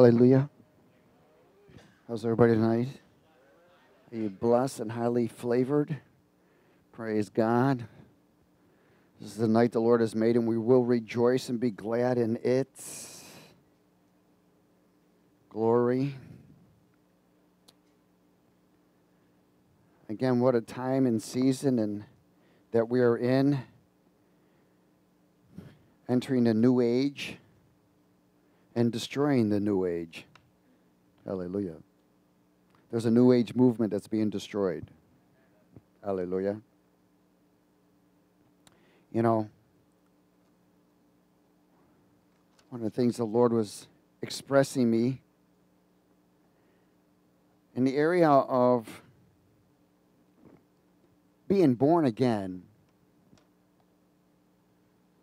Hallelujah. How's everybody tonight? Are you blessed and highly flavored? Praise God. This is the night the Lord has made, and we will rejoice and be glad in it. Glory. Again, what a time and season and that we are in, entering a new age and destroying the new age. Hallelujah. There's a new age movement that's being destroyed. Hallelujah. You know, one of the things the Lord was expressing me in the area of being born again.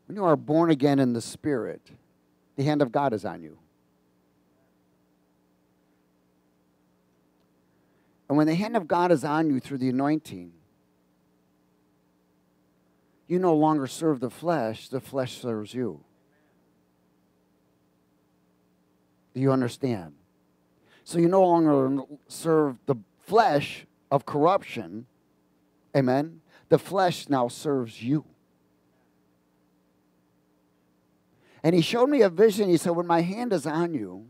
When you are born again in the Spirit, the hand of God is on you. And when the hand of God is on you through the anointing, you no longer serve the flesh, the flesh serves you. Do you understand? So you no longer serve the flesh of corruption. Amen. The flesh now serves you. And he showed me a vision. He said, When my hand is on you,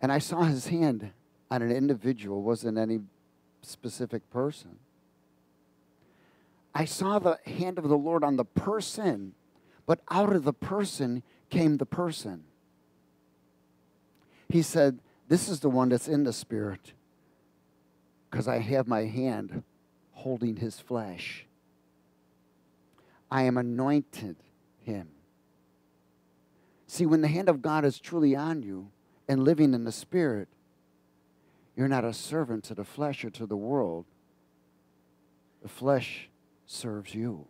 and I saw his hand on an individual, wasn't any specific person. I saw the hand of the Lord on the person, but out of the person came the person. He said, This is the one that's in the spirit, because I have my hand holding his flesh. I am anointed him. See, when the hand of God is truly on you and living in the Spirit, you're not a servant to the flesh or to the world. The flesh serves you.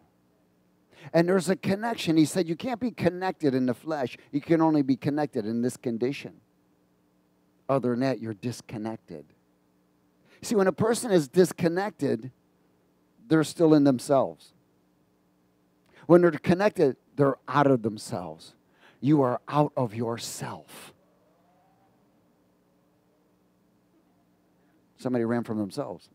And there's a connection. He said, You can't be connected in the flesh, you can only be connected in this condition. Other than that, you're disconnected. See, when a person is disconnected, they're still in themselves. When they're connected, they're out of themselves. You are out of yourself. Somebody ran from themselves.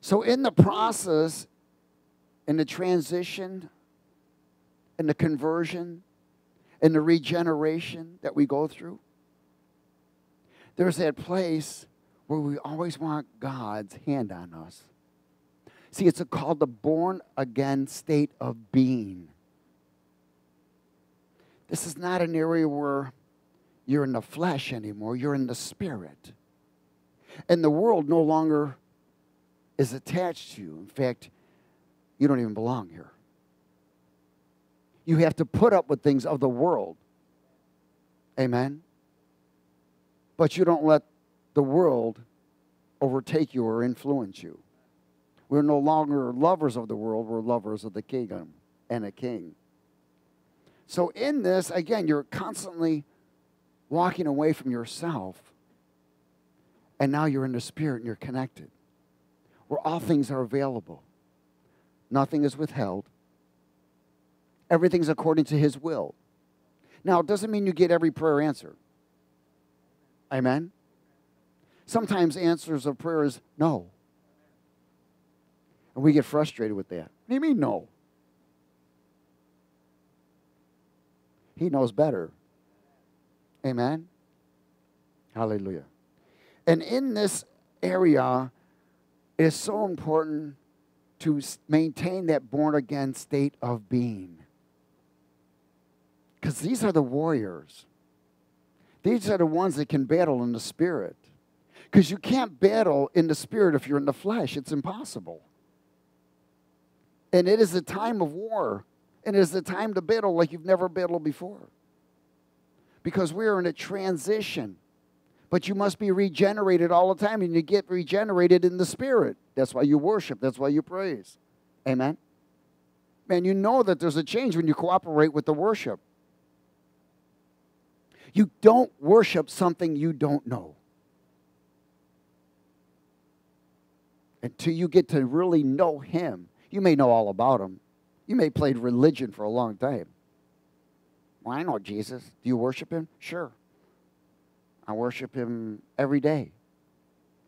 So, in the process, in the transition, in the conversion, in the regeneration that we go through, there's that place where we always want God's hand on us. See, it's called the born again state of being. This is not an area where you're in the flesh anymore, you're in the spirit. And the world no longer is attached to you. In fact, you don't even belong here. You have to put up with things of the world. Amen. But you don't let the world overtake you or influence you. We're no longer lovers of the world, we're lovers of the kingdom and a king. So, in this, again, you're constantly walking away from yourself, and now you're in the spirit and you're connected, where all things are available. Nothing is withheld, everything's according to His will. Now, it doesn't mean you get every prayer answered. Amen? Sometimes answers of prayer is no. And we get frustrated with that. What do you mean, no? He knows better. Amen? Hallelujah. And in this area, it is so important to maintain that born again state of being. Because these are the warriors. These are the ones that can battle in the spirit. Because you can't battle in the spirit if you're in the flesh, it's impossible. And it is a time of war. And it is a time to battle like you've never battled before. Because we're in a transition. But you must be regenerated all the time, and you get regenerated in the spirit. That's why you worship, that's why you praise. Amen? Man, you know that there's a change when you cooperate with the worship. You don't worship something you don't know. Until you get to really know Him you may know all about him. You may have played religion for a long time. Well, I know Jesus. Do you worship him? Sure. I worship him every day.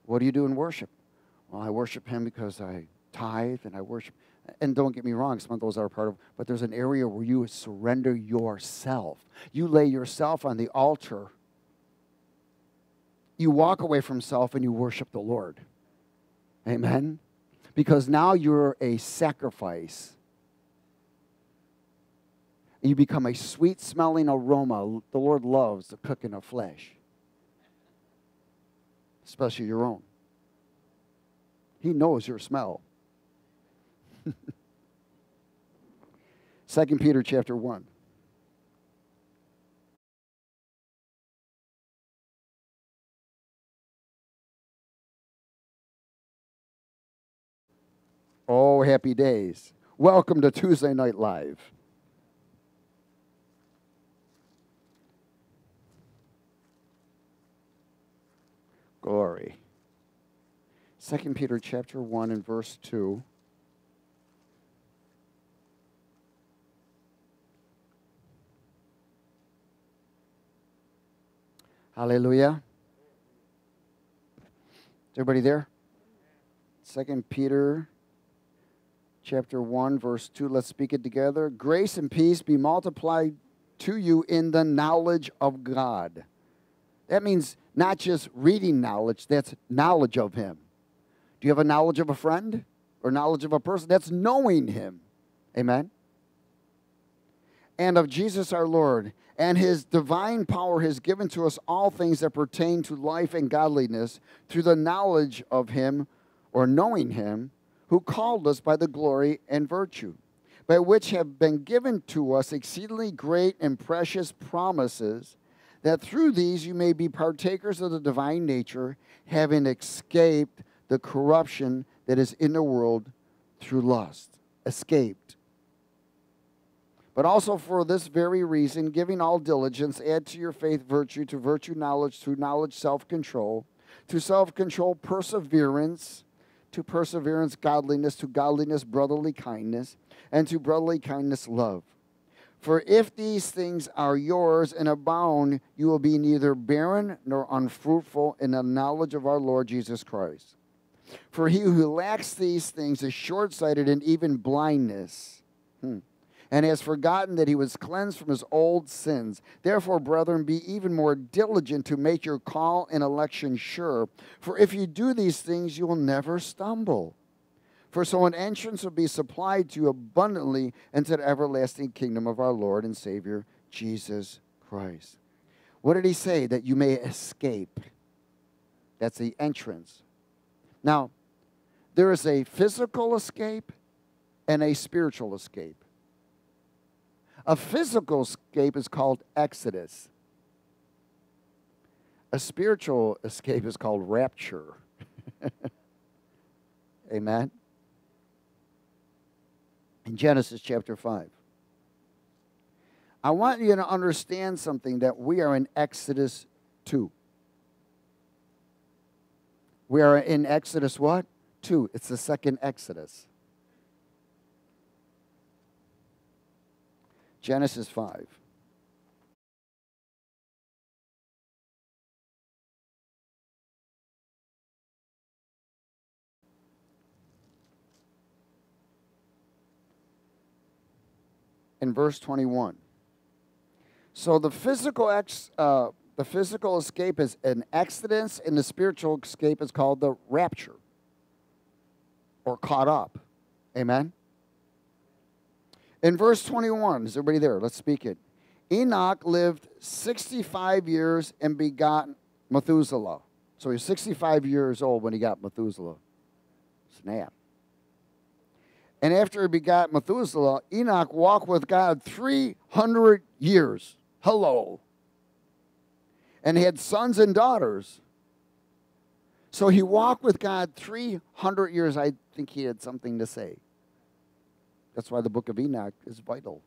What do you do in worship? Well, I worship him because I tithe and I worship. And don't get me wrong, some of those are part of, but there's an area where you surrender yourself. You lay yourself on the altar. You walk away from self and you worship the Lord. Amen? Because now you're a sacrifice. You become a sweet smelling aroma. The Lord loves the cooking of flesh, especially your own. He knows your smell. Second Peter chapter 1. Oh, happy days. Welcome to Tuesday Night Live. Glory. Second Peter chapter 1 and verse 2. Hallelujah. Is everybody there? Second Peter chapter 1 verse 2 let's speak it together. Grace and peace be multiplied to you in the knowledge of god. That means not just reading knowledge that's knowledge of him. Do you have a knowledge of a friend or knowledge of a person? That's knowing him. Amen? And of jesus our lord and his divine power has given to us all things that pertain to life and godliness through the knowledge of him or knowing him who called us by the glory and virtue, by which have been given to us exceedingly great and precious promises, that through these you may be partakers of the divine nature, having escaped the corruption that is in the world through lust. Escaped. But also for this very reason, giving all diligence, add to your faith virtue, to virtue knowledge, to knowledge self control, to self control perseverance to perseverance, godliness, to godliness, brotherly kindness, and to brotherly kindness, love. For if these things are yours and abound, you will be neither barren nor unfruitful in the knowledge of our Lord Jesus Christ. For he who lacks these things is short sighted and even blindness. Hmm and has forgotten that he was cleansed from his old sins. Therefore, brethren, be even more diligent to make your call and election sure. For if you do these things, you will never stumble. For so an entrance will be supplied to you abundantly into the everlasting kingdom of our Lord and Savior, Jesus Christ. What did he say? That you may escape. That's the entrance. Now, there is a physical escape and a spiritual escape. A physical escape is called exodus. A spiritual escape is called rapture. Amen. In Genesis chapter 5. I want you to understand something that we are in Exodus 2. We are in Exodus what? 2. It's the second Exodus. Genesis 5. In verse 21. So the physical ex, uh, the physical escape is an exodus, and the spiritual escape is called the rapture or caught up. Amen. In verse 21, is everybody there? Let's speak it. Enoch lived 65 years and begot Methuselah. So he was 65 years old when he got Methuselah. Snap. And after he begot Methuselah, Enoch walked with God 300 years. Hello. And he had sons and daughters. So he walked with God 300 years. I think he had something to say. That's why the book of Enoch is vital.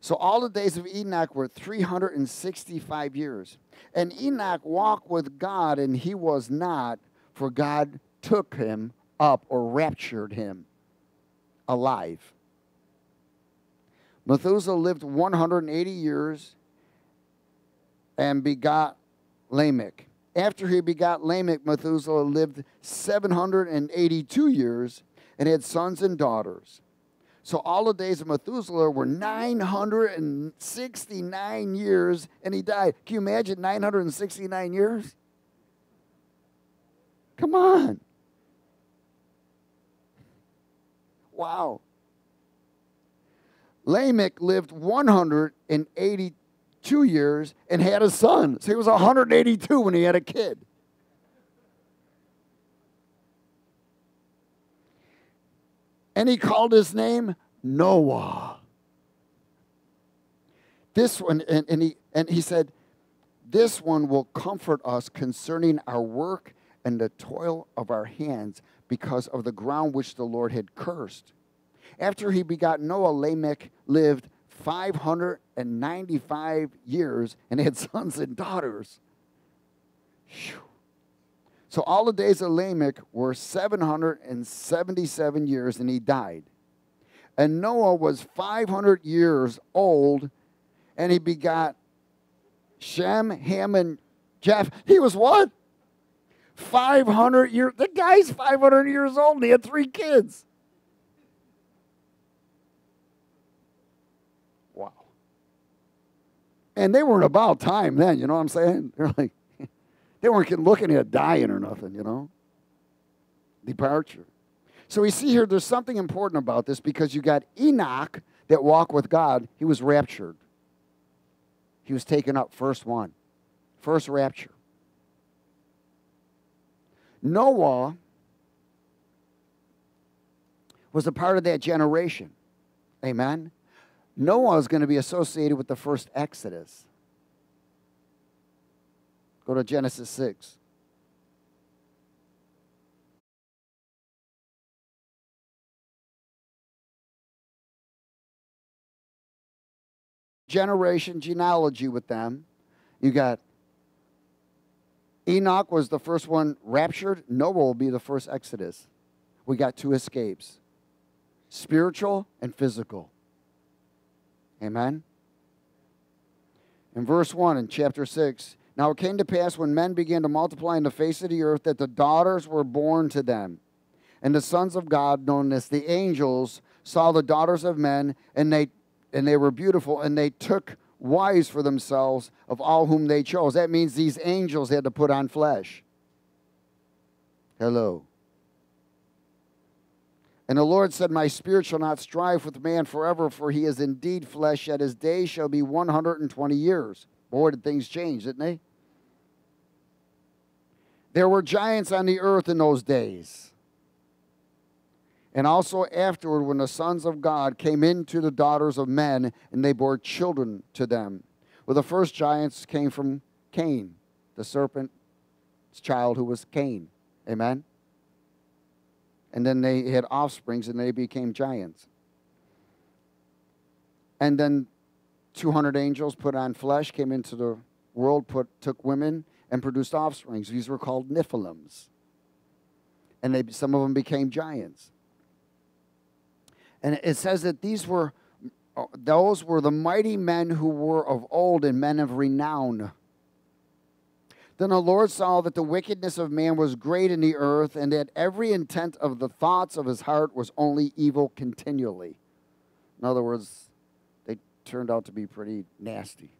So all the days of Enoch were 365 years. And Enoch walked with God, and he was not, for God took him up or raptured him alive. Methuselah lived 180 years and begot Lamech. After he begot Lamech, Methuselah lived 782 years and had sons and daughters. So all the days of Methuselah were 969 years and he died. Can you imagine 969 years? Come on. Wow. Lamech lived 182 years and had a son. So he was 182 when he had a kid. And he called his name Noah. This one, and, and, he, and he said, This one will comfort us concerning our work and the toil of our hands because of the ground which the Lord had cursed. After he begot Noah, Lamech lived 595 years and had sons and daughters. Whew. So all the days of Lamech were 777 years, and he died. And Noah was 500 years old, and he begot Shem, Ham, and Jeff. He was what? 500 years. The guy's 500 years old, and he had three kids. Wow. And they weren't about time then, you know what I'm saying? They're like, they weren't looking at dying or nothing, you know? Departure. So we see here there's something important about this because you got Enoch that walked with God. He was raptured. He was taken up, first one. First rapture. Noah was a part of that generation. Amen. Noah is going to be associated with the first Exodus. Go to Genesis 6. Generation genealogy with them. You got Enoch was the first one raptured. Noah will be the first Exodus. We got two escapes spiritual and physical. Amen. In verse 1 in chapter 6, now it came to pass when men began to multiply in the face of the earth that the daughters were born to them. And the sons of God, known as the angels, saw the daughters of men, and they and they were beautiful, and they took wives for themselves of all whom they chose. That means these angels had to put on flesh. Hello. And the Lord said, My spirit shall not strive with man forever, for he is indeed flesh, yet his days shall be 120 years. Boy, did things change, didn't they? There were giants on the earth in those days. And also afterward, when the sons of God came into the daughters of men, and they bore children to them. Well, the first giants came from Cain, the serpent's child who was Cain. Amen? And then they had offsprings and they became giants. And then 200 angels put on flesh, came into the world, put, took women, and produced offsprings. These were called Nephilims. And they, some of them became giants. And it says that these were, those were the mighty men who were of old and men of renown. Then the Lord saw that the wickedness of man was great in the earth, and that every intent of the thoughts of his heart was only evil continually. In other words, they turned out to be pretty nasty.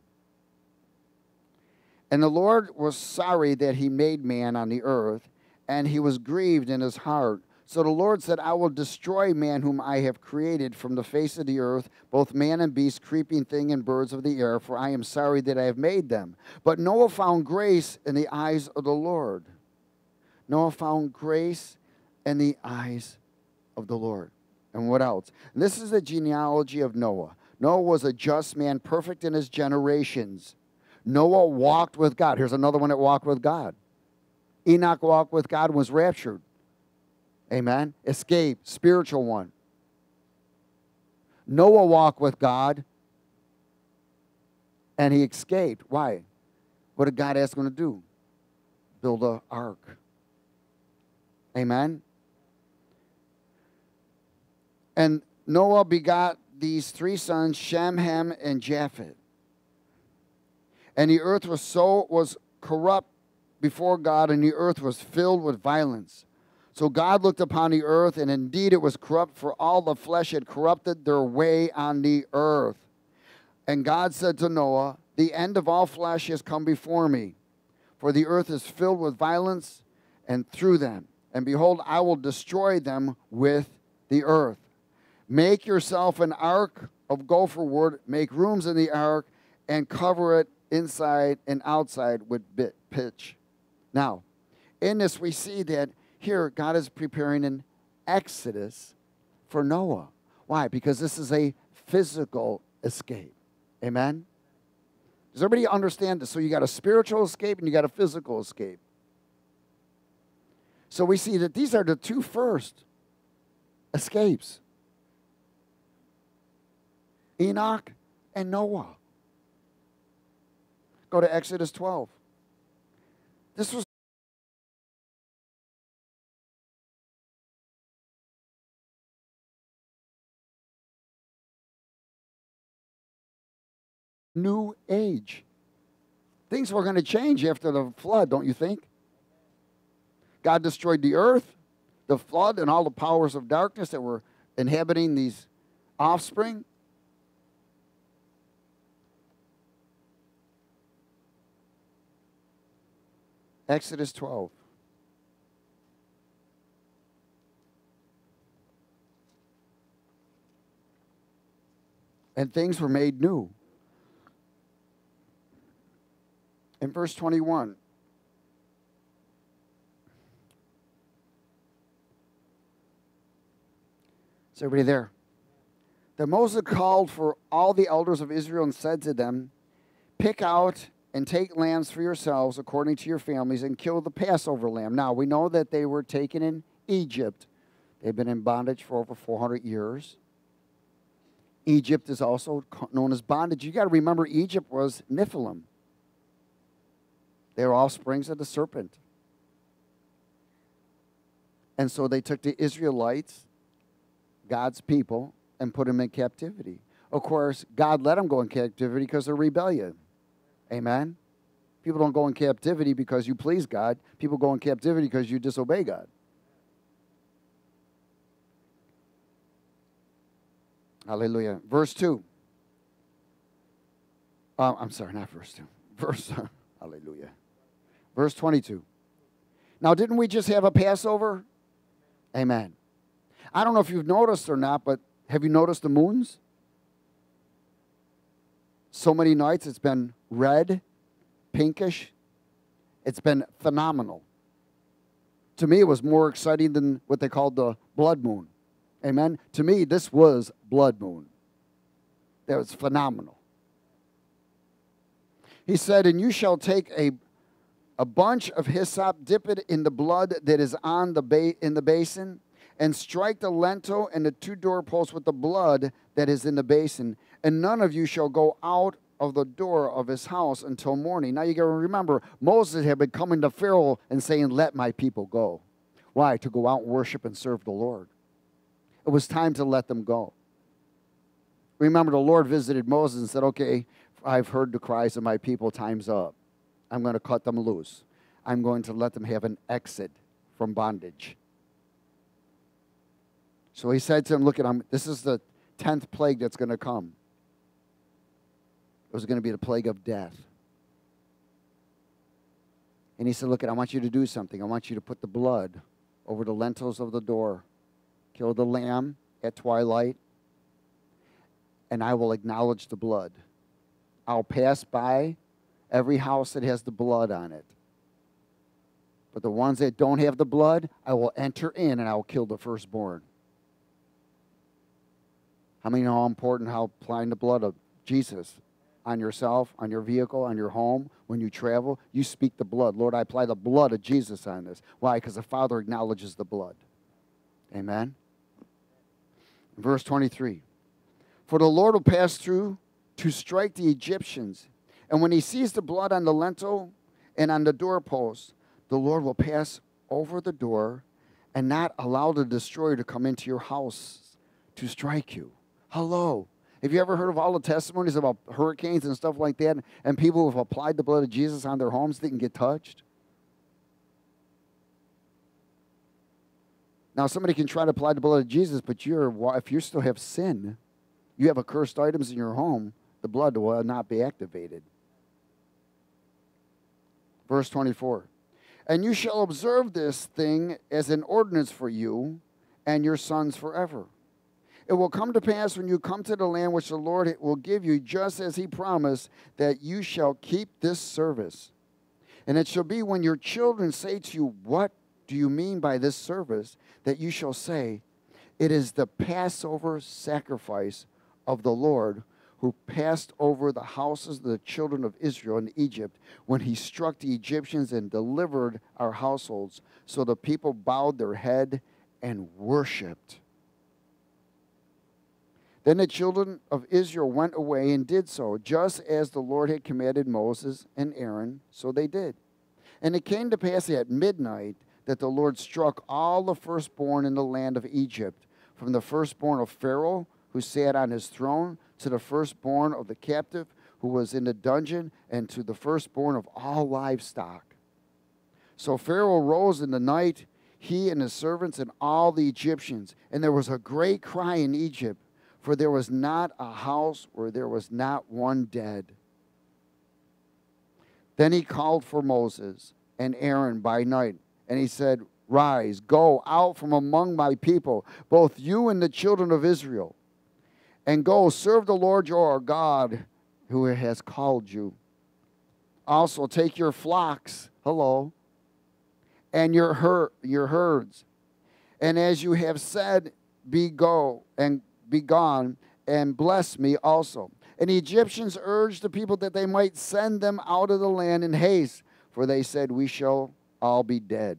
And the Lord was sorry that he made man on the earth, and he was grieved in his heart. So the Lord said, I will destroy man whom I have created from the face of the earth, both man and beast, creeping thing, and birds of the air, for I am sorry that I have made them. But Noah found grace in the eyes of the Lord. Noah found grace in the eyes of the Lord. And what else? This is the genealogy of Noah. Noah was a just man, perfect in his generations. Noah walked with God. Here's another one that walked with God. Enoch walked with God and was raptured. Amen. Escape, spiritual one. Noah walked with God and he escaped. Why? What did God ask him to do? Build an ark. Amen. And Noah begot these three sons, Shem, Ham, and Japheth. And the earth was so was corrupt before God, and the earth was filled with violence. So God looked upon the earth, and indeed it was corrupt, for all the flesh had corrupted their way on the earth. And God said to Noah, The end of all flesh has come before me, for the earth is filled with violence, and through them. And behold, I will destroy them with the earth. Make yourself an ark of gopher wood, make rooms in the ark, and cover it inside and outside with pitch. Now, in this, we see that here God is preparing an exodus for Noah. Why? Because this is a physical escape. Amen? Does everybody understand this? So you got a spiritual escape and you got a physical escape. So we see that these are the two first escapes Enoch and Noah. Go to Exodus 12. This was new age. Things were going to change after the flood, don't you think? God destroyed the earth, the flood, and all the powers of darkness that were inhabiting these offspring. Exodus 12. And things were made new. In verse 21, is everybody there? That Moses called for all the elders of Israel and said to them, Pick out and take lambs for yourselves according to your families and kill the Passover lamb. Now, we know that they were taken in Egypt. They've been in bondage for over 400 years. Egypt is also known as bondage. You got to remember, Egypt was Nephilim. They were offsprings of the serpent. And so they took the Israelites, God's people, and put them in captivity. Of course, God let them go in captivity because of rebellion. Amen. People don't go in captivity because you please God. People go in captivity because you disobey God. Hallelujah. Verse 2. Uh, I'm sorry, not verse 2. Verse, hallelujah. Verse 22. Now, didn't we just have a Passover? Amen. I don't know if you've noticed or not, but have you noticed the moons? So many nights it's been red, pinkish. It's been phenomenal. To me, it was more exciting than what they called the blood moon. Amen. To me, this was blood moon. That was phenomenal. He said, And you shall take a, a bunch of hyssop, dip it in the blood that is on the ba- in the basin, and strike the lintel and the two door doorposts with the blood that is in the basin. And none of you shall go out of the door of his house until morning. Now you got to remember, Moses had been coming to Pharaoh and saying, Let my people go. Why? To go out and worship and serve the Lord. It was time to let them go. Remember, the Lord visited Moses and said, Okay, I've heard the cries of my people, time's up. I'm going to cut them loose. I'm going to let them have an exit from bondage. So he said to him, Look at him, this is the 10th plague that's going to come was going to be the plague of death. And he said, Look, I want you to do something. I want you to put the blood over the lentils of the door, kill the lamb at twilight, and I will acknowledge the blood. I'll pass by every house that has the blood on it. But the ones that don't have the blood, I will enter in and I will kill the firstborn. How many know how important how applying the blood of Jesus on yourself, on your vehicle, on your home, when you travel, you speak the blood. Lord, I apply the blood of Jesus on this. Why? Because the Father acknowledges the blood. Amen. Verse 23 For the Lord will pass through to strike the Egyptians. And when he sees the blood on the lintel and on the doorpost, the Lord will pass over the door and not allow the destroyer to come into your house to strike you. Hello. Have you ever heard of all the testimonies about hurricanes and stuff like that? And people who have applied the blood of Jesus on their homes didn't get touched? Now, somebody can try to apply the blood of Jesus, but you're, if you still have sin, you have accursed items in your home, the blood will not be activated. Verse 24 And you shall observe this thing as an ordinance for you and your sons forever. It will come to pass when you come to the land which the Lord will give you, just as he promised, that you shall keep this service. And it shall be when your children say to you, What do you mean by this service? That you shall say, It is the Passover sacrifice of the Lord who passed over the houses of the children of Israel in Egypt when he struck the Egyptians and delivered our households. So the people bowed their head and worshiped. Then the children of Israel went away and did so, just as the Lord had commanded Moses and Aaron, so they did. And it came to pass at midnight that the Lord struck all the firstborn in the land of Egypt, from the firstborn of Pharaoh, who sat on his throne, to the firstborn of the captive who was in the dungeon, and to the firstborn of all livestock. So Pharaoh rose in the night, he and his servants and all the Egyptians, and there was a great cry in Egypt for there was not a house where there was not one dead. Then he called for Moses and Aaron by night, and he said, Rise, go out from among my people, both you and the children of Israel, and go serve the Lord your God who has called you. Also, take your flocks, hello, and your, her, your herds, and as you have said, be go and be gone and bless me also. And the Egyptians urged the people that they might send them out of the land in haste, for they said, We shall all be dead.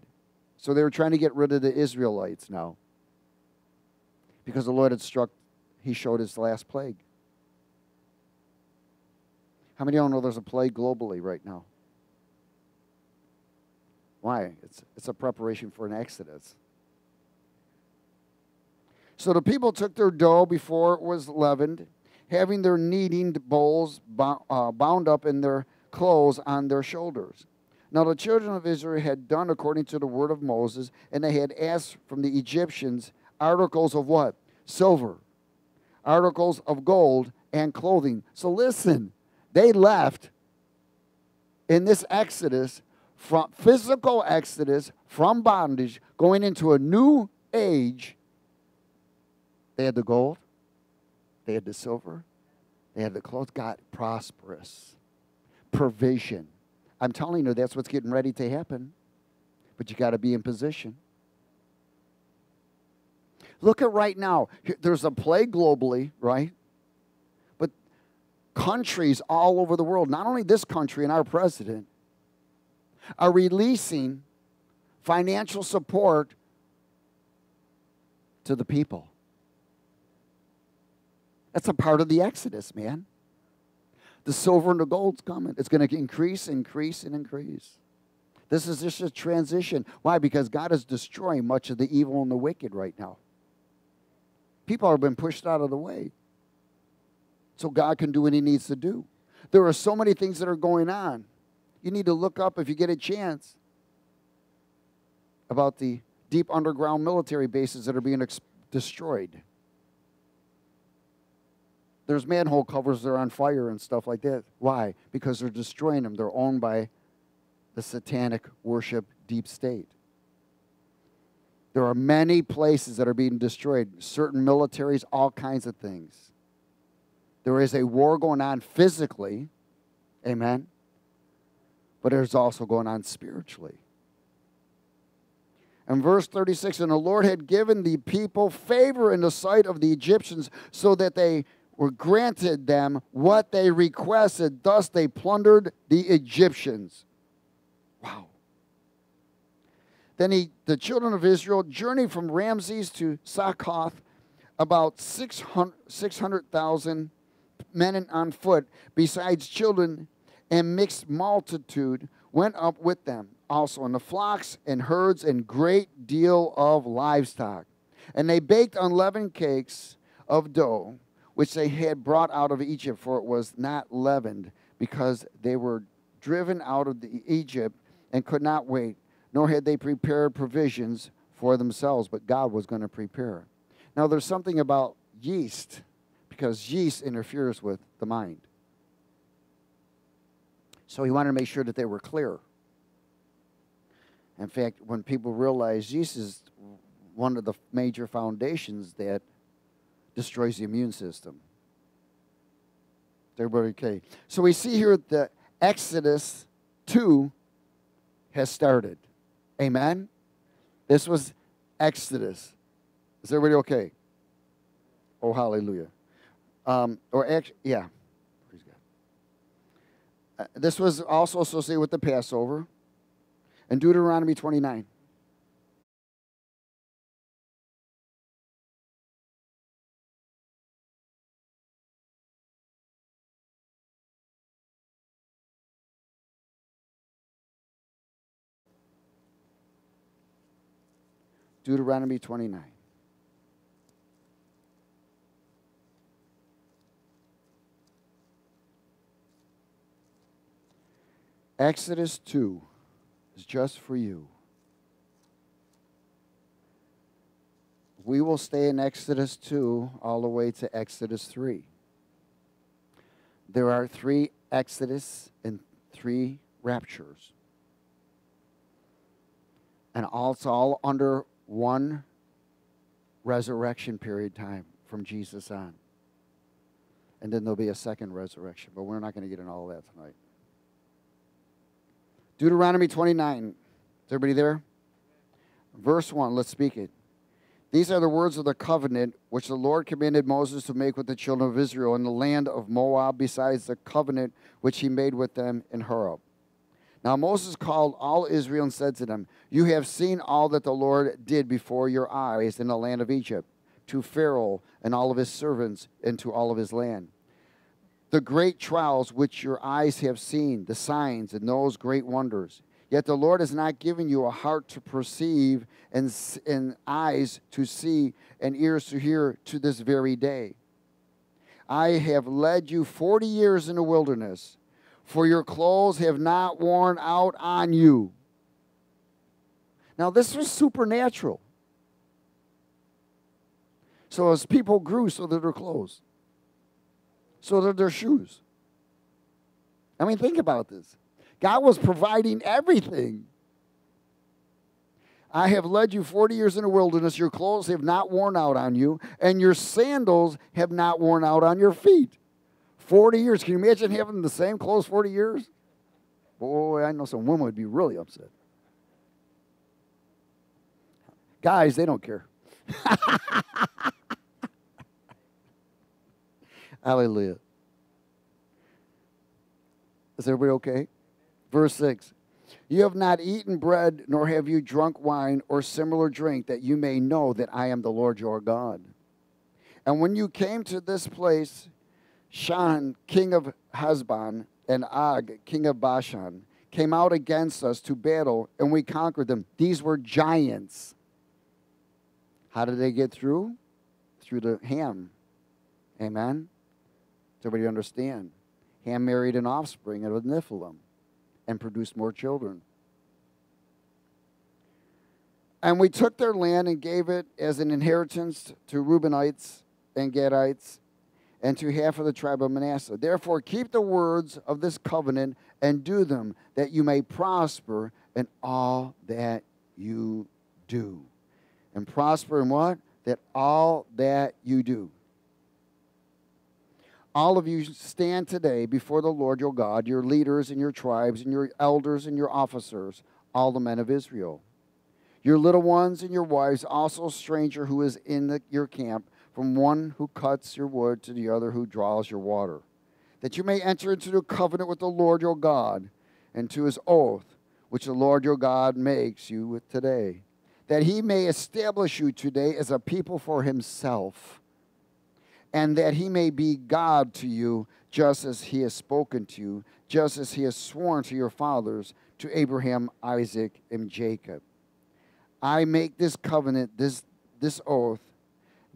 So they were trying to get rid of the Israelites now. Because the Lord had struck, he showed his last plague. How many of don't know there's a plague globally right now? Why? It's, it's a preparation for an exodus. So the people took their dough before it was leavened, having their kneading bowls uh, bound up in their clothes on their shoulders. Now the children of Israel had done according to the word of Moses, and they had asked from the Egyptians articles of what? Silver, articles of gold, and clothing. So listen, they left in this exodus from physical exodus from bondage going into a new age they had the gold, they had the silver, they had the clothes. God, prosperous, provision. I'm telling you, that's what's getting ready to happen. But you got to be in position. Look at right now. There's a plague globally, right? But countries all over the world, not only this country and our president, are releasing financial support to the people. That's a part of the Exodus, man. The silver and the gold's coming. It's going to increase, increase, and increase. This is just a transition. Why? Because God is destroying much of the evil and the wicked right now. People have been pushed out of the way. So God can do what He needs to do. There are so many things that are going on. You need to look up if you get a chance about the deep underground military bases that are being destroyed there's manhole covers that are on fire and stuff like that. Why? Because they're destroying them. They're owned by the satanic worship deep state. There are many places that are being destroyed, certain militaries, all kinds of things. There is a war going on physically, amen, but there's also going on spiritually. And verse 36 And the Lord had given the people favor in the sight of the Egyptians so that they were granted them what they requested. Thus they plundered the Egyptians. Wow. Then he, the children of Israel journeyed from Ramses to Succoth, about 600,000 600, men on foot, besides children, and mixed multitude went up with them also, and the flocks and herds and great deal of livestock. And they baked unleavened cakes of dough, which they had brought out of Egypt, for it was not leavened, because they were driven out of the Egypt and could not wait, nor had they prepared provisions for themselves, but God was going to prepare. Now, there's something about yeast, because yeast interferes with the mind. So he wanted to make sure that they were clear. In fact, when people realize yeast is one of the major foundations that destroys the immune system. Everybody okay? So we see here that Exodus 2 has started. Amen? This was Exodus. Is everybody okay? Oh, hallelujah. Um, or, ex- yeah. Uh, this was also associated with the Passover. And Deuteronomy 29. Deuteronomy 29. Exodus 2 is just for you. We will stay in Exodus 2 all the way to Exodus 3. There are three Exodus and three raptures. And it's all under one resurrection period time from Jesus on. And then there'll be a second resurrection, but we're not going to get into all that tonight. Deuteronomy 29. Is everybody there? Verse 1, let's speak it. These are the words of the covenant which the Lord commanded Moses to make with the children of Israel in the land of Moab, besides the covenant which he made with them in Horeb. Now Moses called all Israel and said to them, You have seen all that the Lord did before your eyes in the land of Egypt, to Pharaoh and all of his servants, and to all of his land the great trials which your eyes have seen, the signs and those great wonders. Yet the Lord has not given you a heart to perceive and, and eyes to see and ears to hear to this very day. I have led you 40 years in the wilderness, for your clothes have not worn out on you. Now, this was supernatural. So, as people grew, so did their clothes so that their shoes. I mean, think about this. God was providing everything. I have led you 40 years in the wilderness. Your clothes have not worn out on you, and your sandals have not worn out on your feet. 40 years. Can you imagine having the same clothes 40 years? Boy, I know some women would be really upset. Guys, they don't care. Hallelujah. Is everybody okay? Verse 6 You have not eaten bread, nor have you drunk wine or similar drink, that you may know that I am the Lord your God. And when you came to this place, Sihon, king of Heshbon, and Og, king of Bashan, came out against us to battle, and we conquered them. These were giants. How did they get through? Through the Ham. Amen. Does everybody understand? Ham married an offspring of Nephilim and produced more children. And we took their land and gave it as an inheritance to Reubenites and Gadites and to half of the tribe of Manasseh. Therefore, keep the words of this covenant and do them, that you may prosper in all that you do. And prosper in what? That all that you do all of you stand today before the Lord your God, your leaders and your tribes and your elders and your officers, all the men of Israel. Your little ones and your wives, also a stranger who is in the, your camp, from one who cuts your wood to the other who draws your water, that you may enter into the covenant with the Lord your God and to his oath, which the Lord your God makes you with today, that he may establish you today as a people for himself and that he may be God to you, just as he has spoken to you, just as he has sworn to your fathers, to Abraham, Isaac, and Jacob. I make this covenant, this, this oath,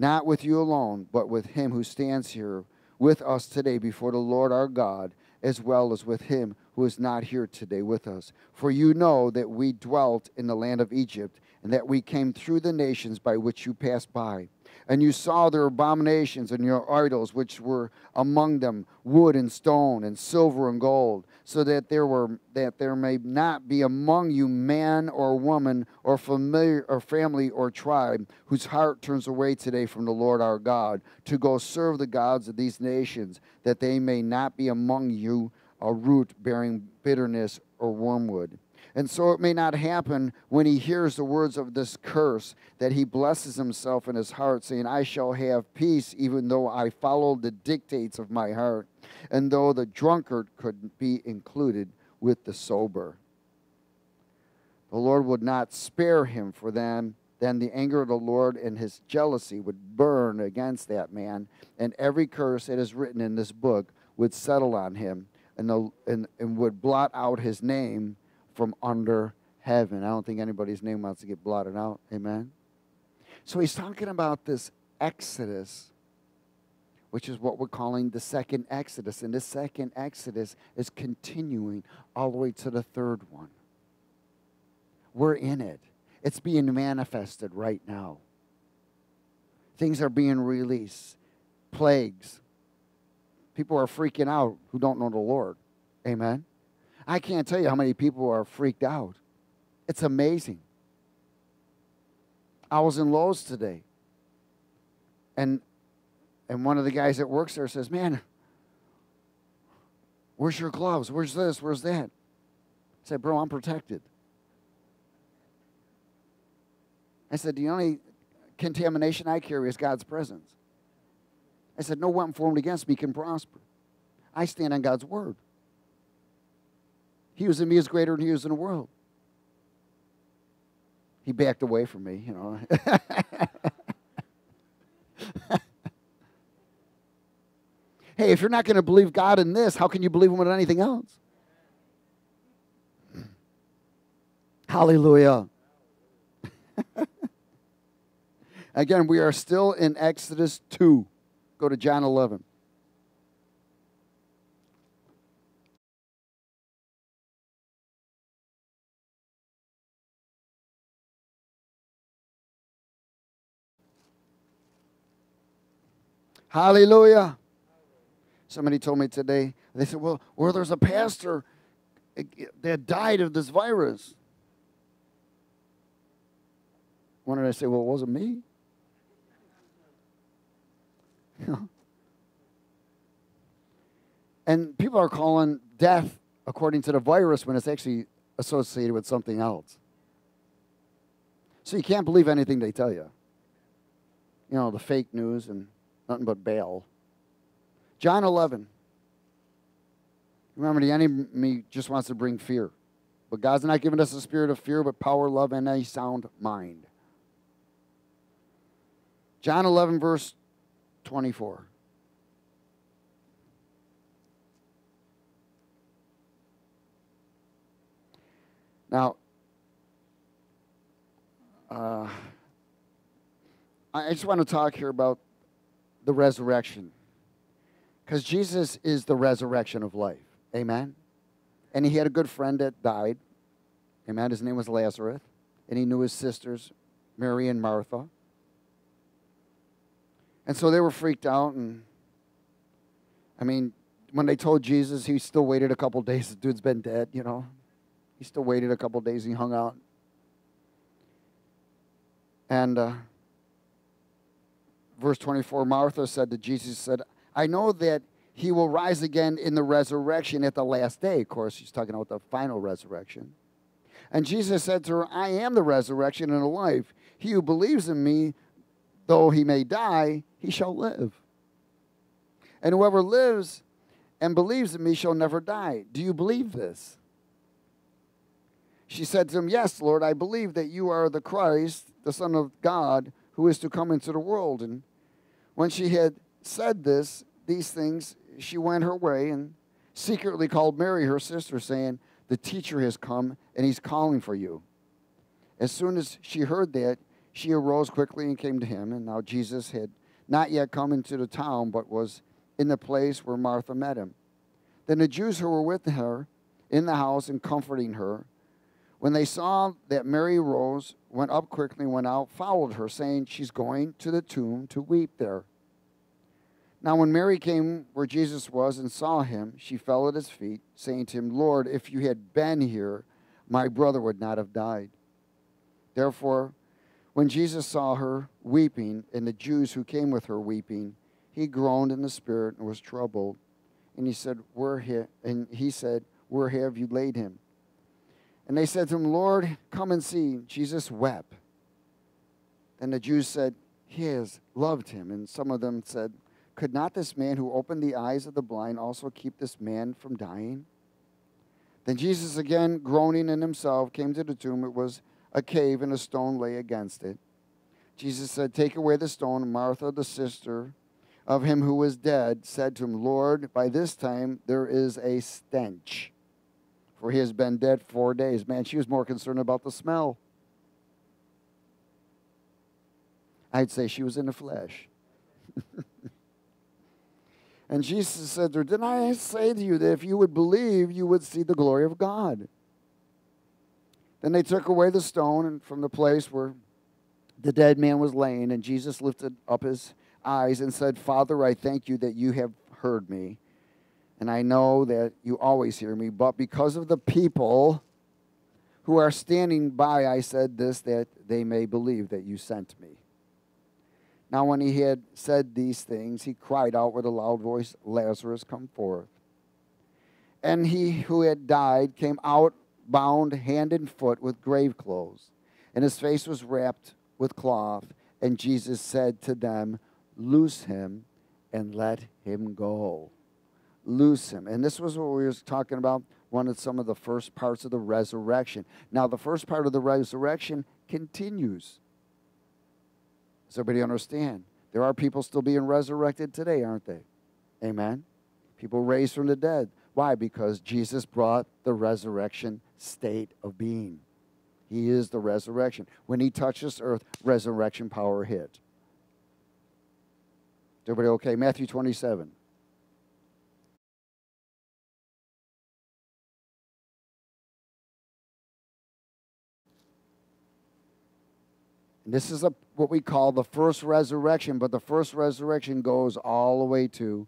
not with you alone, but with him who stands here with us today before the Lord our God, as well as with him who is not here today with us. For you know that we dwelt in the land of Egypt, and that we came through the nations by which you passed by. And you saw their abominations and your idols, which were among them wood and stone, and silver and gold, so that there were that there may not be among you man or woman or familiar or family or tribe whose heart turns away today from the Lord our God to go serve the gods of these nations, that they may not be among you a root bearing bitterness or wormwood. And so it may not happen when he hears the words of this curse that he blesses himself in his heart, saying, I shall have peace, even though I follow the dictates of my heart, and though the drunkard could be included with the sober. The Lord would not spare him for them. Then the anger of the Lord and his jealousy would burn against that man, and every curse that is written in this book would settle on him and, the, and, and would blot out his name from under heaven. I don't think anybody's name wants to get blotted out. Amen. So he's talking about this Exodus, which is what we're calling the second Exodus. And this second Exodus is continuing all the way to the third one. We're in it, it's being manifested right now. Things are being released, plagues. People are freaking out who don't know the Lord. Amen. I can't tell you how many people are freaked out. It's amazing. I was in Lowe's today, and and one of the guys that works there says, "Man, where's your gloves? Where's this? Where's that?" I said, "Bro, I'm protected." I said, "The only contamination I carry is God's presence." I said, "No weapon formed against me can prosper. I stand on God's word." He was in me is greater than he was in the world. He backed away from me, you know. hey, if you're not going to believe God in this, how can you believe him in anything else? Hallelujah. Again, we are still in Exodus 2. Go to John 11. Hallelujah. Somebody told me today, they said, well, well there's a pastor eh, eh, that died of this virus. When did I say, well, it wasn't me? and people are calling death according to the virus when it's actually associated with something else. So you can't believe anything they tell you. You know, the fake news and nothing but Baal. John 11. Remember, the enemy just wants to bring fear. But God's not giving us a spirit of fear, but power, love, and a sound mind. John 11, verse 24. Now, uh, I just want to talk here about the resurrection. Because Jesus is the resurrection of life. Amen. And he had a good friend that died. Amen. His name was Lazarus. And he knew his sisters, Mary and Martha. And so they were freaked out. And I mean, when they told Jesus, he still waited a couple days. The dude's been dead, you know. He still waited a couple days. He hung out. And uh, verse 24, Martha said to Jesus, said, I know that he will rise again in the resurrection at the last day. Of course, she's talking about the final resurrection. And Jesus said to her, I am the resurrection and the life. He who believes in me, though he may die, he shall live. And whoever lives and believes in me shall never die. Do you believe this? She said to him, Yes, Lord, I believe that you are the Christ, the Son of God, who is to come into the world. And when she had said this, these things, she went her way and secretly called Mary, her sister, saying, The teacher has come and he's calling for you. As soon as she heard that, She arose quickly and came to him. And now Jesus had not yet come into the town, but was in the place where Martha met him. Then the Jews who were with her in the house and comforting her, when they saw that Mary rose, went up quickly, went out, followed her, saying, She's going to the tomb to weep there. Now, when Mary came where Jesus was and saw him, she fell at his feet, saying to him, Lord, if you had been here, my brother would not have died. Therefore, when Jesus saw her weeping, and the Jews who came with her weeping, he groaned in the spirit and was troubled. And he said, Where he, and he said, Where have you laid him? And they said to him, Lord, come and see. Jesus wept. And the Jews said, He has loved him. And some of them said, could not this man who opened the eyes of the blind also keep this man from dying? Then Jesus, again groaning in himself, came to the tomb. It was a cave, and a stone lay against it. Jesus said, Take away the stone. Martha, the sister of him who was dead, said to him, Lord, by this time there is a stench, for he has been dead four days. Man, she was more concerned about the smell. I'd say she was in the flesh. And Jesus said to her, Didn't I say to you that if you would believe, you would see the glory of God? Then they took away the stone and from the place where the dead man was laying, and Jesus lifted up his eyes and said, Father, I thank you that you have heard me, and I know that you always hear me, but because of the people who are standing by, I said this, that they may believe that you sent me. Now, when he had said these things, he cried out with a loud voice, Lazarus, come forth. And he who had died came out bound hand and foot with grave clothes, and his face was wrapped with cloth. And Jesus said to them, Loose him and let him go. Loose him. And this was what we were talking about, one of some of the first parts of the resurrection. Now, the first part of the resurrection continues. Does everybody understand? There are people still being resurrected today, aren't they? Amen. People raised from the dead. Why? Because Jesus brought the resurrection state of being. He is the resurrection. When he touched this earth, resurrection power hit. Is everybody okay? Matthew 27. This is a, what we call the first resurrection, but the first resurrection goes all the way to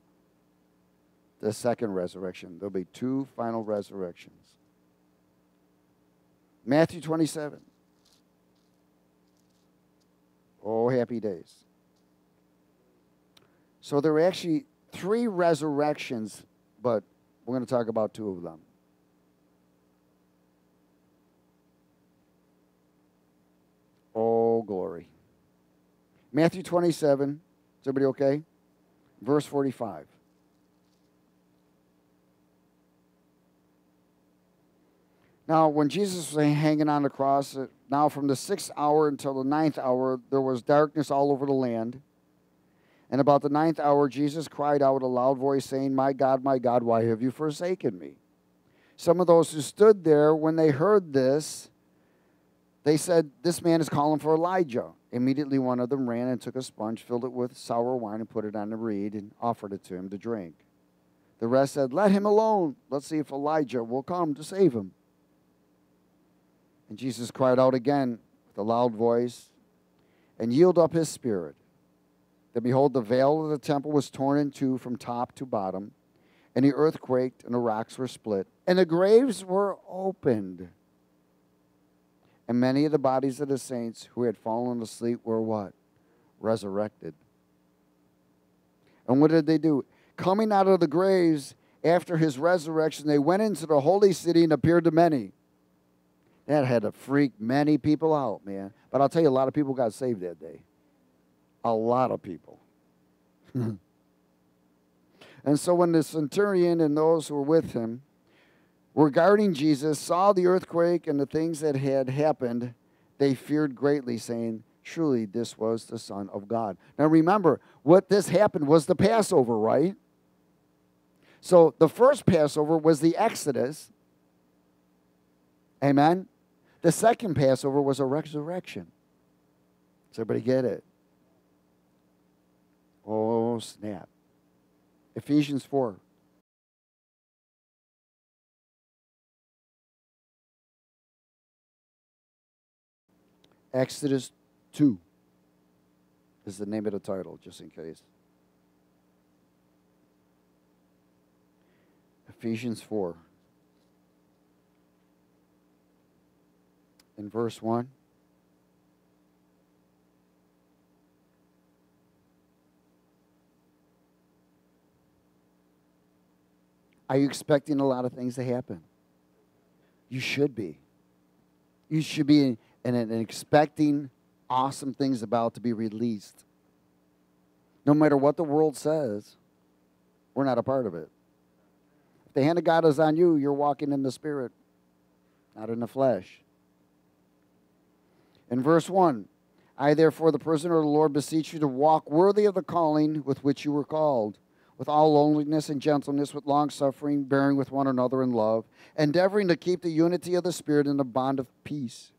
the second resurrection. There'll be two final resurrections. Matthew 27. Oh, happy days. So there are actually three resurrections, but we're going to talk about two of them. Oh, glory. Matthew 27. Is everybody okay? Verse 45. Now, when Jesus was hanging on the cross, uh, now from the sixth hour until the ninth hour, there was darkness all over the land. And about the ninth hour, Jesus cried out with a loud voice, saying, My God, my God, why have you forsaken me? Some of those who stood there, when they heard this, they said, This man is calling for Elijah. Immediately, one of them ran and took a sponge, filled it with sour wine, and put it on a reed and offered it to him to drink. The rest said, Let him alone. Let's see if Elijah will come to save him. And Jesus cried out again with a loud voice and yielded up his spirit. Then behold, the veil of the temple was torn in two from top to bottom, and the earth quaked, and the rocks were split, and the graves were opened. And many of the bodies of the saints who had fallen asleep were what? Resurrected. And what did they do? Coming out of the graves after his resurrection, they went into the holy city and appeared to many. That had to freak many people out, man. But I'll tell you, a lot of people got saved that day. A lot of people. and so when the centurion and those who were with him regarding Jesus, saw the earthquake and the things that had happened, they feared greatly, saying, Truly, this was the Son of God. Now remember, what this happened was the Passover, right? So the first Passover was the Exodus. Amen. The second Passover was a resurrection. Does everybody get it? Oh, snap. Ephesians 4. Exodus 2 is the name of the title, just in case. Ephesians 4. In verse 1. Are you expecting a lot of things to happen? You should be. You should be and, and expecting awesome things about to be released. No matter what the world says, we're not a part of it. If the hand of God is on you, you're walking in the Spirit, not in the flesh. In verse 1, I, therefore, the prisoner of the Lord, beseech you to walk worthy of the calling with which you were called, with all loneliness and gentleness, with long suffering, bearing with one another in love, endeavoring to keep the unity of the Spirit in the bond of peace.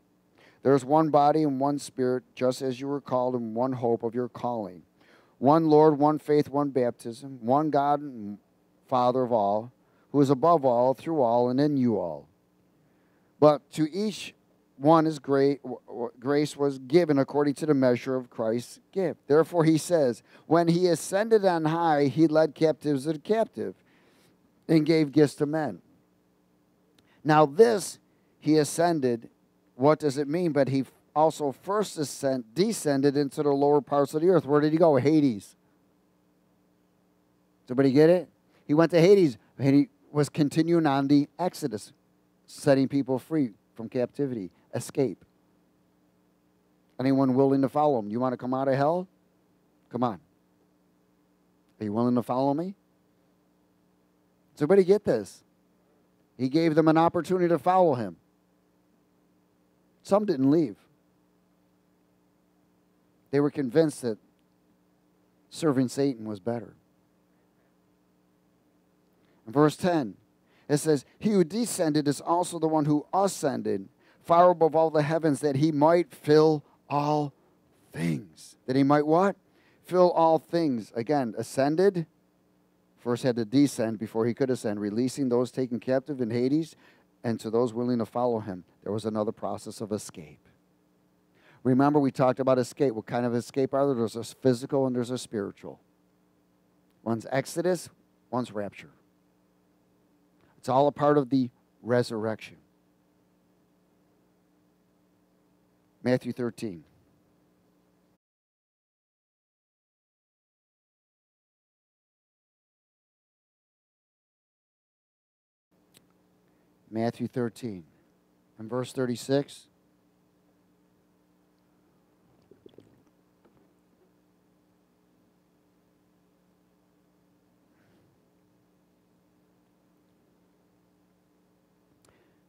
There is one body and one spirit, just as you were called in one hope of your calling. One Lord, one faith, one baptism, one God and Father of all, who is above all, through all, and in you all. But to each one is great grace was given according to the measure of Christ's gift. Therefore he says, when he ascended on high, he led captives the captive and gave gifts to men. Now this he ascended what does it mean? But he also first descended into the lower parts of the earth. Where did he go? Hades. Somebody get it? He went to Hades and he was continuing on the Exodus, setting people free from captivity, escape. Anyone willing to follow him? You want to come out of hell? Come on. Are you willing to follow me? Everybody get this? He gave them an opportunity to follow him. Some didn't leave. They were convinced that serving Satan was better. In verse 10, it says, He who descended is also the one who ascended far above all the heavens that he might fill all things. That he might what? Fill all things. Again, ascended, first had to descend before he could ascend, releasing those taken captive in Hades, and to those willing to follow him, there was another process of escape. Remember, we talked about escape. What kind of escape are there? There's a physical and there's a spiritual. One's exodus, one's rapture. It's all a part of the resurrection. Matthew 13. Matthew 13 and verse 36.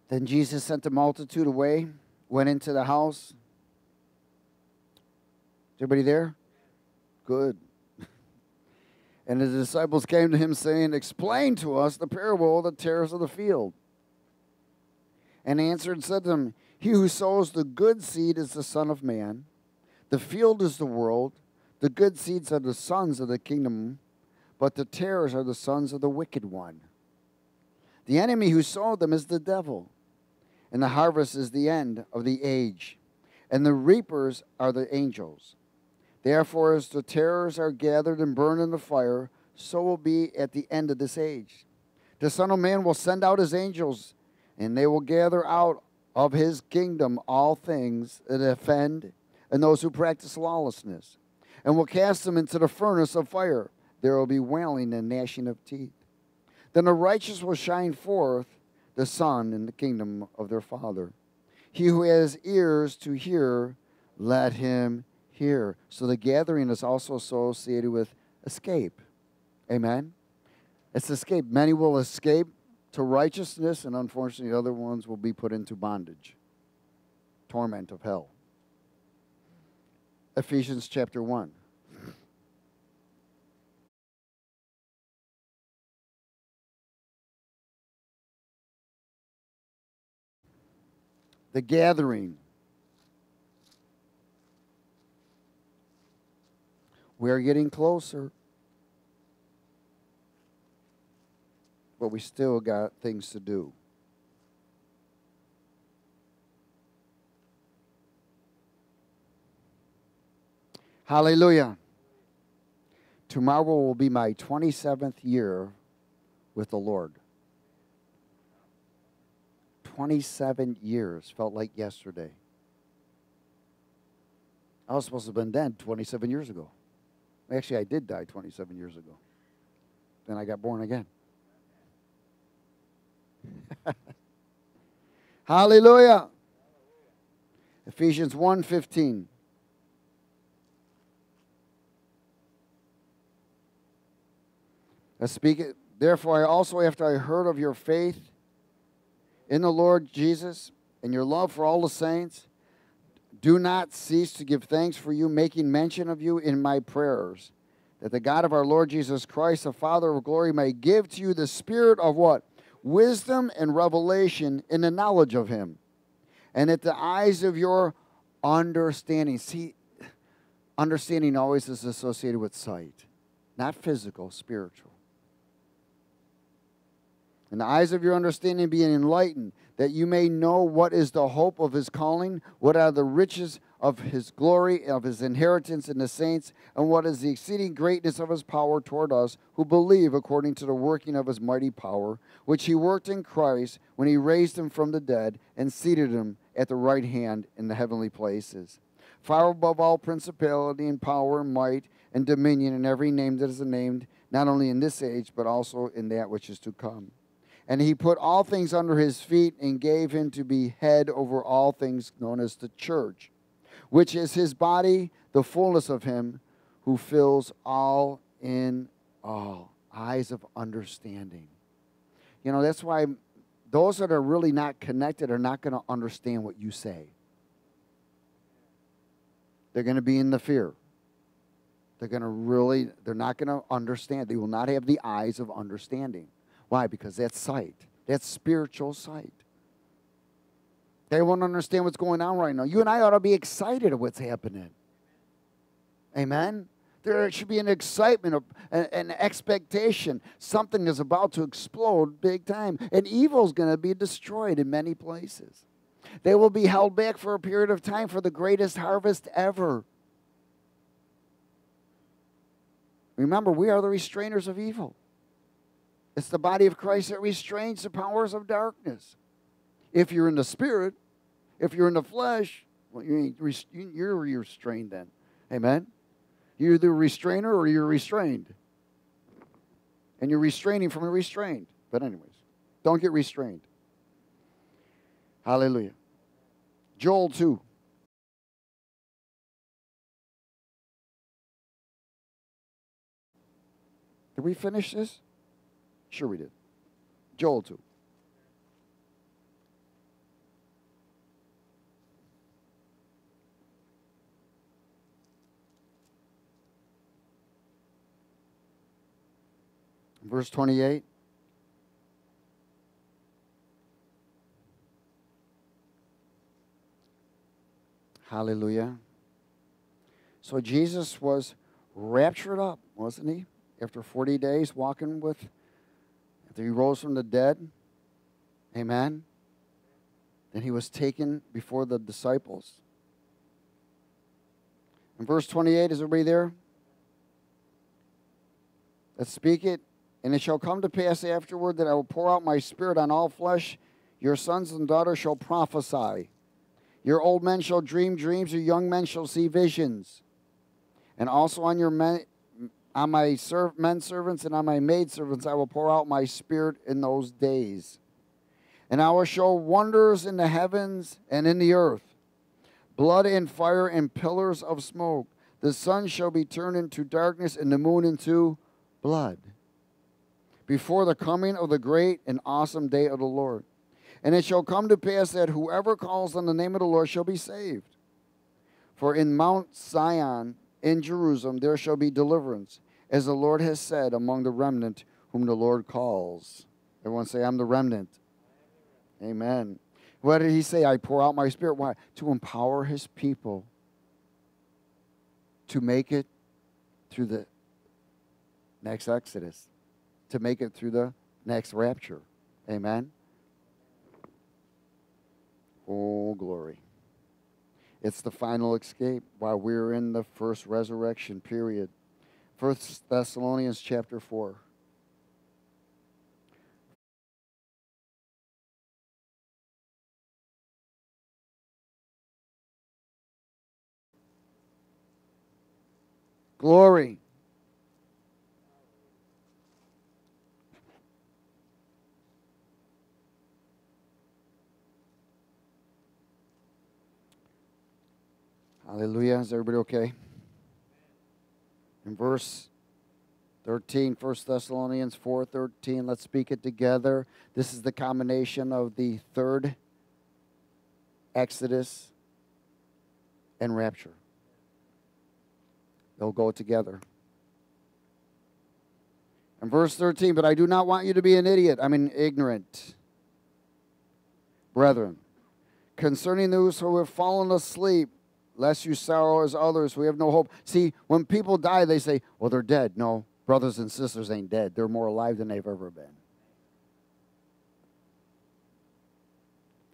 Then Jesus sent the multitude away, went into the house. Is everybody there? Good. And the disciples came to him, saying, Explain to us the parable of the tares of the field and answered and said to them, He who sows the good seed is the Son of Man. The field is the world. The good seeds are the sons of the kingdom, but the tares are the sons of the wicked one. The enemy who sowed them is the devil, and the harvest is the end of the age, and the reapers are the angels. Therefore, as the tares are gathered and burned in the fire, so will be at the end of this age. The Son of Man will send out his angels and they will gather out of his kingdom all things that offend and those who practice lawlessness, and will cast them into the furnace of fire. There will be wailing and gnashing of teeth. Then the righteous will shine forth the sun in the kingdom of their Father. He who has ears to hear, let him hear. So the gathering is also associated with escape. Amen? It's escape. Many will escape to righteousness, and unfortunately, the other ones will be put into bondage, torment of hell. Ephesians chapter 1. The gathering. We're getting closer. But we still got things to do. Hallelujah. Tomorrow will be my 27th year with the Lord. 27 years felt like yesterday. I was supposed to have been dead 27 years ago. Actually, I did die 27 years ago. Then I got born again. Hallelujah. Ephesians 1:15. I speak it. Therefore, I also, after I heard of your faith in the Lord Jesus and your love for all the saints, do not cease to give thanks for you, making mention of you in my prayers, that the God of our Lord Jesus Christ, the Father of glory, may give to you the spirit of what? Wisdom and revelation in the knowledge of him. And at the eyes of your understanding. See, understanding always is associated with sight, not physical, spiritual and the eyes of your understanding being enlightened, that you may know what is the hope of his calling, what are the riches of his glory, of his inheritance in the saints, and what is the exceeding greatness of his power toward us who believe according to the working of his mighty power, which he worked in Christ when he raised him from the dead and seated him at the right hand in the heavenly places. Far above all principality and power and might and dominion and every name that is named, not only in this age, but also in that which is to come and he put all things under his feet and gave him to be head over all things known as the church, which is his body, the fullness of him who fills all in all. Eyes of understanding. You know, that's why those that are really not connected are not going to understand what you say. They're going to be in the fear. They're going to really, they're not going to understand. They will not have the eyes of understanding. Why? Because that's sight. That's spiritual sight. They won't understand what's going on right now. You and I ought to be excited at what's happening. Amen? There should be an excitement, an expectation. Something is about to explode big time. And evil is going to be destroyed in many places. They will be held back for a period of time for the greatest harvest ever. Remember, we are the restrainers of evil. It's the body of Christ that restrains the powers of darkness. If you're in the spirit, if you're in the flesh, well, you you're restrained then. Amen? You're the restrainer or you're restrained. And you're restraining from a restrained. But, anyways, don't get restrained. Hallelujah. Joel 2. Did we finish this? Sure, we did. Joel 2. Verse 28. Hallelujah. So Jesus was raptured up, wasn't he? After 40 days walking with after he rose from the dead, amen, then he was taken before the disciples. In verse 28, is everybody there? Let's speak it. And it shall come to pass afterward that I will pour out my spirit on all flesh. Your sons and daughters shall prophesy. Your old men shall dream dreams. Your young men shall see visions. And also on your men, on my serv- men servants and on my maid servants I will pour out my spirit in those days. And I will show wonders in the heavens and in the earth blood and fire and pillars of smoke. The sun shall be turned into darkness and the moon into blood before the coming of the great and awesome day of the Lord. And it shall come to pass that whoever calls on the name of the Lord shall be saved. For in Mount Zion, in Jerusalem, there shall be deliverance as the Lord has said, among the remnant whom the Lord calls. Everyone say, I'm the remnant. Amen. What did he say? I pour out my spirit. Why? To empower his people to make it through the next Exodus, to make it through the next rapture. Amen. Oh, glory. It's the final escape while we're in the first resurrection period. First Thessalonians chapter 4. Glory. Hallelujah. Is everybody okay? In verse 13, 1 Thessalonians 4:13, let's speak it together. This is the combination of the third Exodus and rapture. They'll go together. And verse 13, but I do not want you to be an idiot, I mean ignorant. Brethren, concerning those who have fallen asleep, lest you sorrow as others we have no hope. See, when people die, they say, well, they're dead. No, brothers and sisters ain't dead. They're more alive than they've ever been.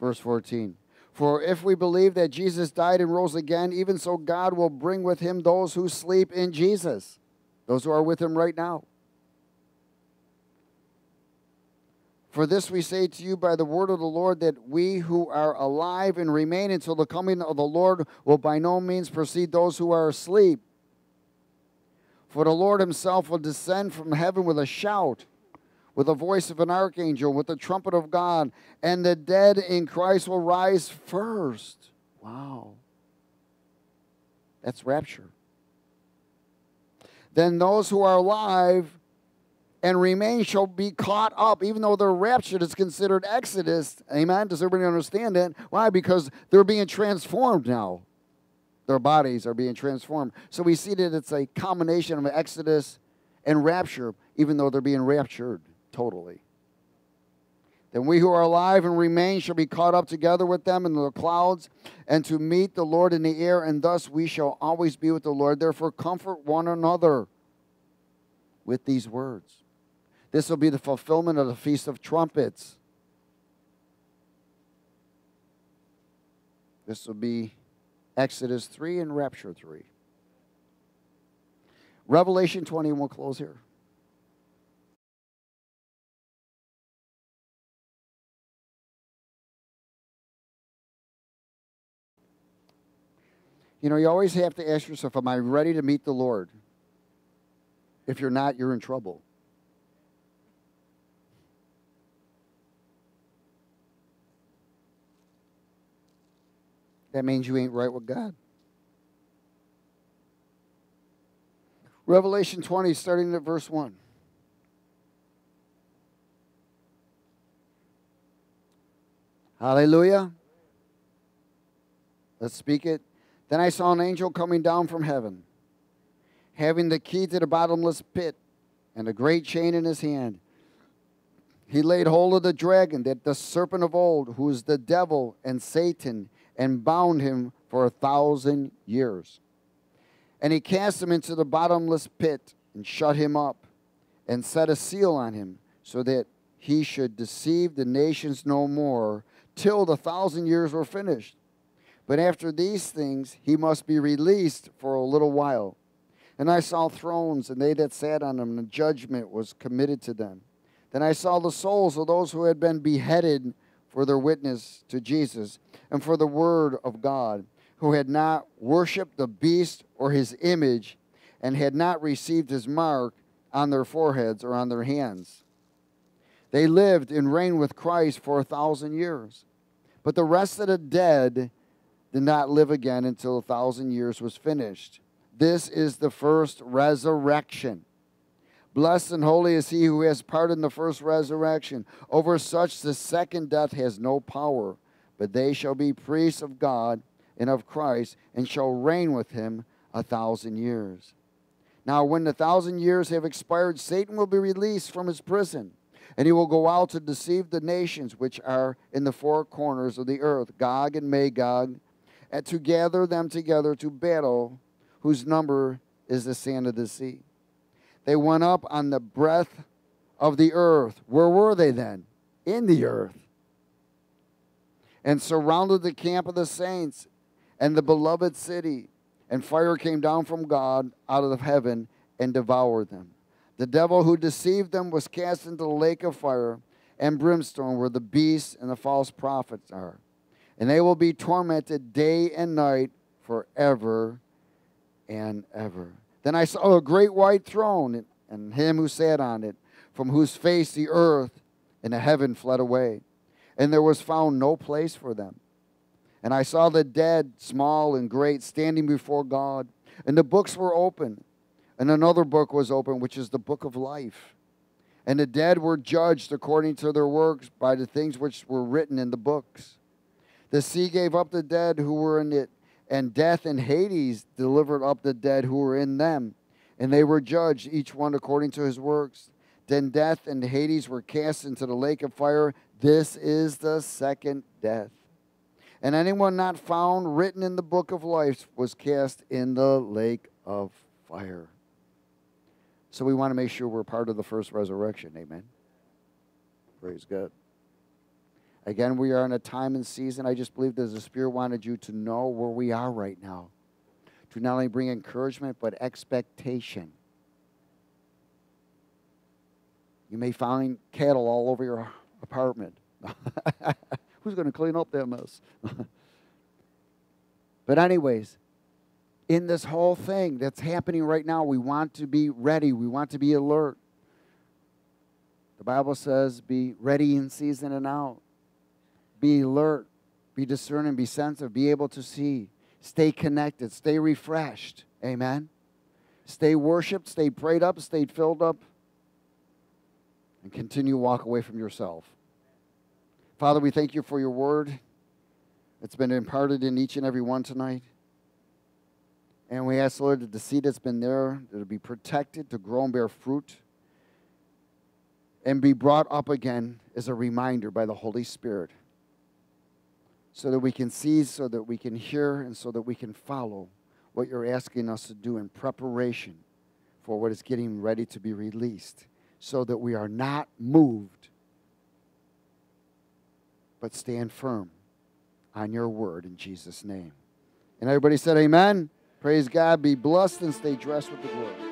Verse 14. For if we believe that Jesus died and rose again, even so God will bring with him those who sleep in Jesus, those who are with him right now. For this we say to you by the word of the Lord that we who are alive and remain until the coming of the Lord will by no means precede those who are asleep. For the Lord himself will descend from heaven with a shout, with the voice of an archangel, with the trumpet of God, and the dead in Christ will rise first. Wow. That's rapture. Then those who are alive and remain shall be caught up, even though they're raptured, it's considered Exodus. Amen. Does everybody understand that? Why? Because they're being transformed now. Their bodies are being transformed. So we see that it's a combination of Exodus and rapture, even though they're being raptured totally. Then we who are alive and remain shall be caught up together with them in the clouds and to meet the Lord in the air, and thus we shall always be with the Lord. Therefore, comfort one another with these words. This will be the fulfillment of the Feast of Trumpets. This will be Exodus 3 and Rapture 3. Revelation 20, and we'll close here. You know, you always have to ask yourself, Am I ready to meet the Lord? If you're not, you're in trouble. That means you ain't right with God. Revelation 20, starting at verse 1. Hallelujah. Let's speak it. Then I saw an angel coming down from heaven, having the key to the bottomless pit and a great chain in his hand. He laid hold of the dragon, that the serpent of old, who is the devil and Satan and bound him for a thousand years. And he cast him into the bottomless pit and shut him up and set a seal on him so that he should deceive the nations no more till the thousand years were finished. But after these things, he must be released for a little while. And I saw thrones, and they that sat on them, and judgment was committed to them. Then I saw the souls of those who had been beheaded for their witness to Jesus and for the word of God, who had not worshiped the beast or his image and had not received his mark on their foreheads or on their hands. They lived and reigned with Christ for a thousand years. But the rest of the dead did not live again until a thousand years was finished. This is the first resurrection. Blessed and holy is he who has part in the first resurrection. Over such the second death has no power, but they shall be priests of God and of Christ, and shall reign with him a thousand years. Now, when the thousand years have expired, Satan will be released from his prison, and he will go out to deceive the nations which are in the four corners of the earth, Gog and Magog, and to gather them together to battle, whose number is the sand of the sea. They went up on the breath of the earth. Where were they then? In the earth. And surrounded the camp of the saints and the beloved city. And fire came down from God out of heaven and devoured them. The devil who deceived them was cast into the lake of fire and brimstone, where the beasts and the false prophets are. And they will be tormented day and night forever and ever. Then I saw a great white throne and him who sat on it, from whose face the earth and the heaven fled away, and there was found no place for them. And I saw the dead, small and great, standing before God, and the books were open. And another book was open, which is the book of life. And the dead were judged according to their works by the things which were written in the books. The sea gave up the dead who were in it, and death and Hades delivered up the dead who were in them. And they were judged, each one according to his works. Then death and Hades were cast into the lake of fire. This is the second death. And anyone not found written in the book of life was cast in the lake of fire. So we want to make sure we're part of the first resurrection. Amen. Praise God. Again, we are in a time and season. I just believe that the Spirit wanted you to know where we are right now. To not only bring encouragement, but expectation. You may find cattle all over your apartment. Who's going to clean up that mess? but, anyways, in this whole thing that's happening right now, we want to be ready. We want to be alert. The Bible says, be ready in season and out. Be alert, be discerning, be sensitive, be able to see. Stay connected, stay refreshed. Amen. Stay worshiped, stay prayed up, stay filled up, and continue to walk away from yourself. Father, we thank you for your word. It's been imparted in each and every one tonight. And we ask, Lord, that the seed that's been there, that it be protected to grow and bear fruit and be brought up again as a reminder by the Holy Spirit so that we can see, so that we can hear, and so that we can follow what you're asking us to do in preparation for what is getting ready to be released so that we are not moved but stand firm on your word in Jesus' name. And everybody said, Amen. Praise God. Be blessed and stay dressed with the glory.